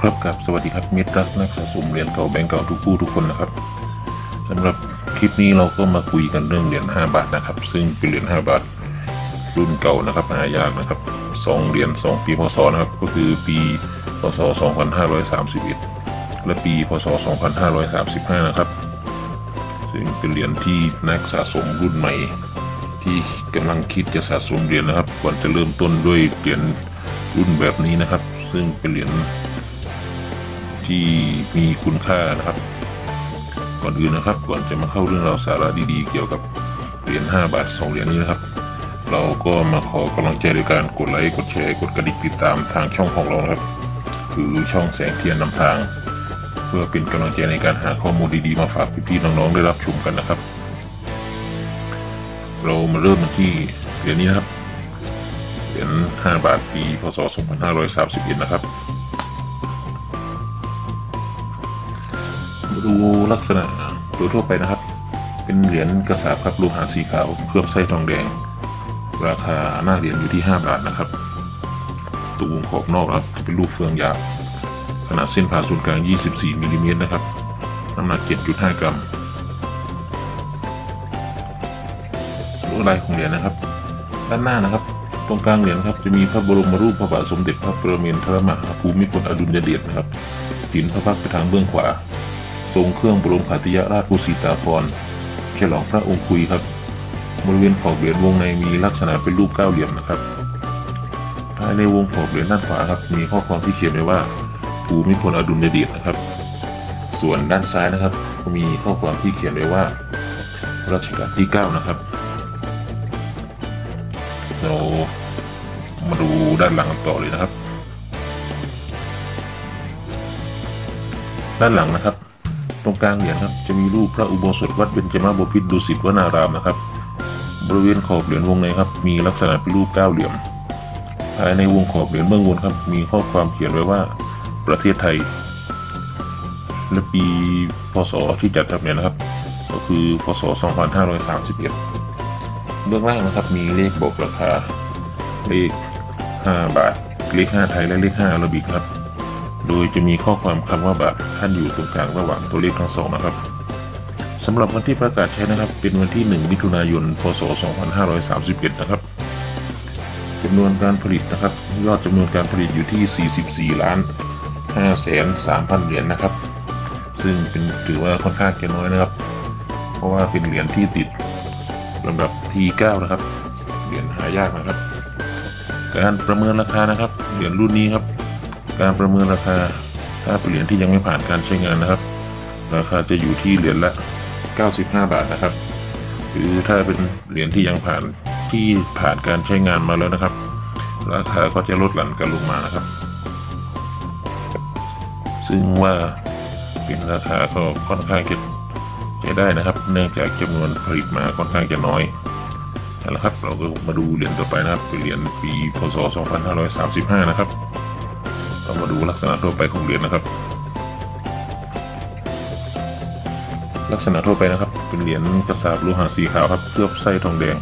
ครับกับสวัสดีครับมิตรรักนักสะสมเหรียญเก่าแบงก์เก่าทุกผู้ทุกคนนะครับสำหรับคลิปนี้เราก็มาคุยกันเรื่องเหรียญ5บาทนะครับ ซึ่งเป็นเหรียญ5บาท รุ่นเก่านะครับหายากนะครับสองเหรียญ2ปีพศนะครับก็คือปีพศ 2531 และปีพศ 2535 นะครับ ซึ่งเป็นเหรียญที่นักสะสมรุ่นใหม่ ที่กำลังคิดจะสะสมเหรียญนะครับก่อนจะเริ่มต้นด้วยเหรียญรุ่นแบบนี้นะครับ ซึ่งเป็นเหรียญ ที่มีคุณค่านะครับ ก่อนอื่นนะครับ ก่อนจะมาเข้าเรื่องราวสาระดีๆ เกี่ยวกับเหรียญ5บาท2เหรียญนี้นะครับ เราก็มาขอกำลังใจในการกดไลค์กดแชร์กดกระดิ่งติดตามทางช่องของเราครับคือช่องแสงเทียนนำทาง เพื่อเป็นกำลังใจในการหาข้อมูลดีๆมาฝากพี่ๆน้องๆได้รับชมกันนะครับ เรามาเริ่มกันที่เหรียญนี้นะครับเหรียญ5บาทปีพศ2531นะครับ ดูลักษณะโดยทั่วไปนะครับ เป็นเหรียญกระสาบครับโลหะสีขาวเคลือบไส้ทองแดง ราคาหน้าเหรียญอยู่ที่ 5 บาทนะครับตัวงขอบนอกครับจะเป็นรูปเฟืองยาวขนาดเส้นผ่าศูนย์กลาง 24มิลลิเมตรนะครับ น้ำหนัก 7.5 กรัมลวดลายของเหรียญนะครับ ด้านหน้านะครับ ตรงกลางเหรียญครับจะมีพระบรมรูปพระบาทสมเด็จพระปรมินทรมหาภูมิพลอดุลยเดชนะครับถินพระพักตร์ไปทางเบื้องขวา ทรงเครื่องบรมขัติยราชกุสิตาภรณ์ฉลองพระองค์คุยครับ บริเวณขอบเหรียญวงในมีลักษณะเป็นรูปเก้าเหลี่ยมนะครับภายในวงขอบเหรียญด้านขวาครับ มีข้อความที่เขียนไว้ว่าภูมิพลอดุลยเดชนะครับ ส่วนด้านซ้ายนะครับก็มีข้อความที่เขียนไว้ว่ารัชกาลที่ 9 นะครับ เรามาดูด้านหลังกันต่อเลยนะครับ ด้านหลังนะครับ ตรงกลางเหรียญครับจะมีรูปพระอุโบสถวัดเบญจมาบพิตรดุสิตวนารามนะครับ บริเวณขอบเหรียญวงในครับ มีลักษณะเป็นรูปเก้าเหลี่ยม ภายในวงขอบเหรียญเบื้องบนครับ มีข้อความเขียนไว้ว่าประเทศไทย และปีพศที่จัดทำเนี่ยนะครับ ก็คือพศ 2531 เบื้องล่างนะครับมีเลขบอกราคาเลข 5 บาท เลข 5 ไทยและเลข 5อาราบิกครับ โดยจะมีข้อความคำว่าบาทขั้นอยู่ตรงกลางระหว่างตัวเลขทั้งสองนะครับสำหรับวันที่ประกาศใช้นะครับ เป็นวันที่ 1 มิถุนายน พศ 2531 นะครับจำนวนการผลิตนะครับ ยอดจำนวนการผลิตอยู่ที่ 44 ล้าน5แสน3,000เหรียญนะครับ ซึ่งเป็นถือว่าค่อนข้างจะน้อยนะครับ เพราะว่าเป็นเหรียญที่ติดลำดับที่ 9 นะครับ เหรียญหายากนะครับ การประเมินราคานะครับ เหรียญรุ่นนี้ครับ การประเมินราคา ถ้าเป็นเหรียญที่ยังไม่ผ่านการใช้งานนะครับ ราคาจะอยู่ที่เหรียญละ 95 บาทนะครับ หรือถ้าเป็นเหรียญที่ยังผ่านที่ผ่านการใช้งานมาแล้วนะครับ ราคาก็จะลดหลั่นกันลงมานะครับ ซึ่งว่าเป็นราคาก็ค่อนข้างจะใช้ได้นะครับ เนื่องจากจำนวนผลิตมาค่อนข้างจะน้อยเอาละครับ เราก็มาดูเหรียญต่อไปนะครับเป็นเหรียญปีพศ 2535 นะครับ เรามาดูลักษณะทั่วไปของเหรียญนะครับ ลักษณะทั่วไปนะครับ เป็นเหรียญกระสาบโลหะสีขาวครับ เคลือบไส้ทองแดง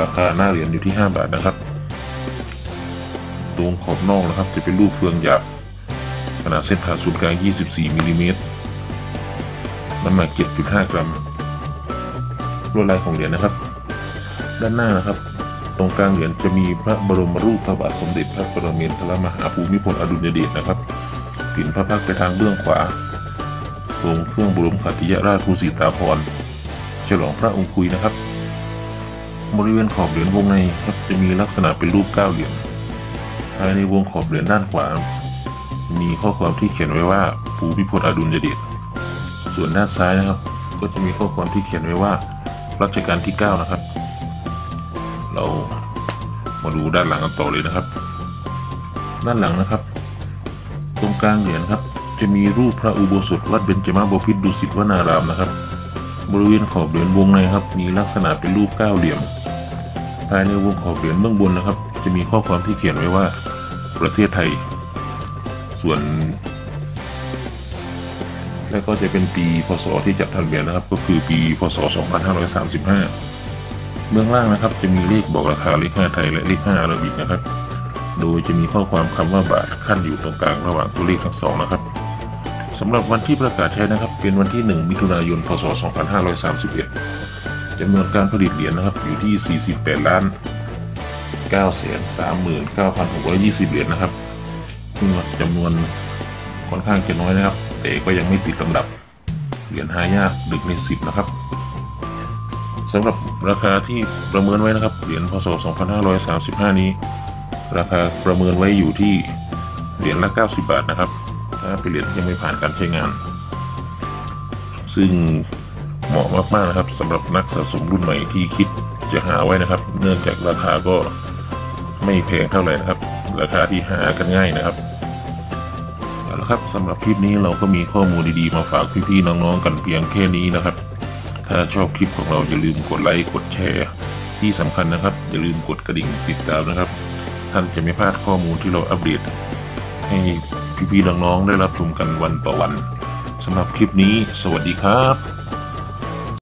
ราคาหน้าเหรียญอยู่ที่ 5 บาทนะครับ ตรงขอบนอกนะครับ จะเป็นรูปเฟืองหยาบขนาดเส้นผ่าศูนย์กลาง 24มิลลิเมตรน้ำหนัก 7.5 กรัมลวดลายของเหรียญนะครับ ด้านหน้านะครับ ตรงกลางเหรียญจะมีพระบรมรูปพระบาทสมเด็จพระปรมินทรมหาภูมิพลอดุลยเดชนะครับปิ่นพระพักไปทางเบื้องขวาทรงเครื่องบรมขัติยราชกุสิตาภรฉลองพระองคุยนะครับ บริเวณขอบเหรียญวงในครับจะมีลักษณะเป็นรูปเก้าเหลี่ยมภายในวงขอบเหรียญด้านขวา มีข้อความที่เขียนไว้ว่าภูมิพลอดุลยเดชส่วนด้านซ้ายนะครับ ก็จะมีข้อความที่เขียนไว้ว่ารัชกาลที่ 9 นะครับ เรามาดูด้านหลังกันต่อเลยนะครับ ด้านหลังนะครับ ตรงกลางเหรียญครับ จะมีรูปพระอุโบสถวัดเบญจมาบพิตรดุสิตวนารามนะครับ บริเวณขอบเหรียญวงในครับ มีลักษณะเป็นรูปเก้าเหลี่ยมภายในวงขอบเหรียญเบื้องบนนะครับ จะมีข้อความที่เขียนไว้ว่าประเทศไทย ส่วน แล้วก็จะเป็นปีพศที่จัดทำเหรียญนะครับ ก็คือปีพศ 2535 เบื้องล่างนะครับ จะมีเลขบอกราคาเลข5ไทยและเลข5อาราบิกนะครับ โดยจะมีข้อความคำว่าบาทขั้นอยู่ตรงกลางระหว่างตัวเลขทั้งสองนะครับสำหรับวันที่ประกาศใช้นะครับ เป็นวันที่ 1 มิถุนายน พศ 2531จำนวนการผลิตเหรียญนะครับ อยู่ที่ 48 ล้าน 939,620 เหรียญนะครับซึ่งจำนวนค่อนข้างจะน้อยนะครับ แต่ก็ยังไม่ติดลำดับ เหรียญหายากดึกในสิบนะครับ สำหรับราคาที่ประเมินไว้นะครับ เหรียญพศ 2535 นี้ ราคาประเมินไว้อยู่ที่เหรียญละ 90 บาทนะครับ ถ้าเป็นเหรียญที่ยังไม่ผ่านการใช้งาน ซึ่งเหมาะมากๆนะครับสำหรับนักสะสมรุ่นใหม่ที่คิดจะหาไว้นะครับ เนื่องจากราคาก็ไม่แพงเท่าไหร่นะครับ ราคาที่หากันง่ายนะครับเอาละครับสำหรับคลิปนี้เราก็มีข้อมูลดีๆมาฝากพี่ๆน้องๆกันเพียงแค่นี้นะครับ ถ้าชอบคลิปของเราอย่าลืมกดไลค์กดแชร์ที่สำคัญนะครับ อย่าลืมกดกระดิ่งติดตามนะครับ ท่านจะไม่พลาดข้อมูลที่เราอัปเดต ให้พี่ๆน้องๆได้รับชมกันวันต่อวันสำหรับคลิปนี้ สวัสดีครับ